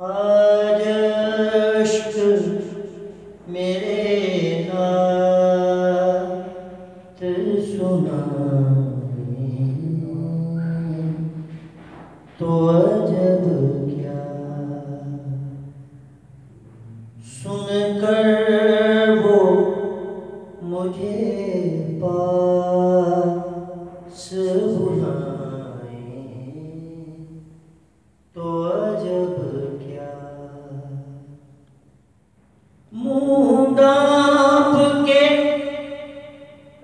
آج میرے نات تو عجب کیا سن کر وہ مجھے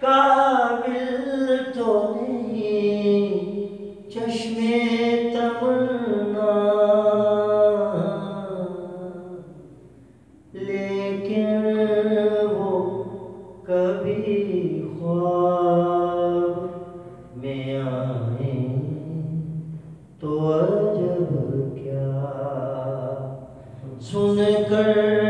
قابل تو نہیں، چشم تمنا۔ لیکن وہ کبھی خواب میں آئیں تو عجب کیا۔ سن کر